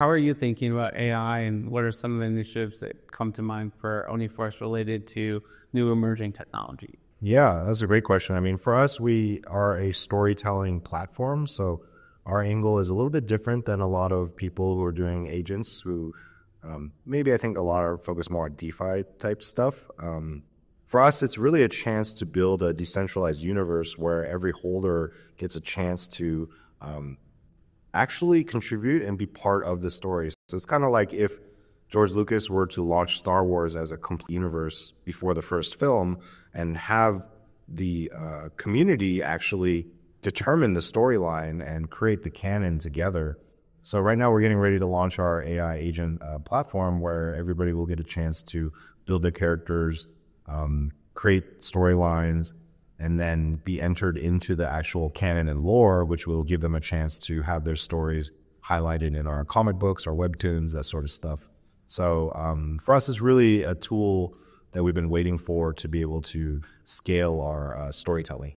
How are you thinking about AI and what are some of the initiatives that come to mind for 0n1force related to new emerging technology? Yeah, that's a great question. I mean, for us, we are a storytelling platform. So our angle is a little bit different than a lot of people who are doing agents who um, maybe I think a lot are focused more on DeFi type stuff. Um, for us, it's really a chance to build a decentralized universe where every holder gets a chance to um, actually contribute and be part of the story. So it's kind of like if George Lucas were to launch Star Wars as a complete universe before the first film and have the uh, community actually determine the storyline and create the canon together. So right now we're getting ready to launch our AI agent uh, platform where everybody will get a chance to build their characters, um, create storylines, and then be entered into the actual canon and lore, which will give them a chance to have their stories highlighted in our comic books, our webtoons, that sort of stuff. So um, for us, it's really a tool that we've been waiting for to be able to scale our uh, storytelling.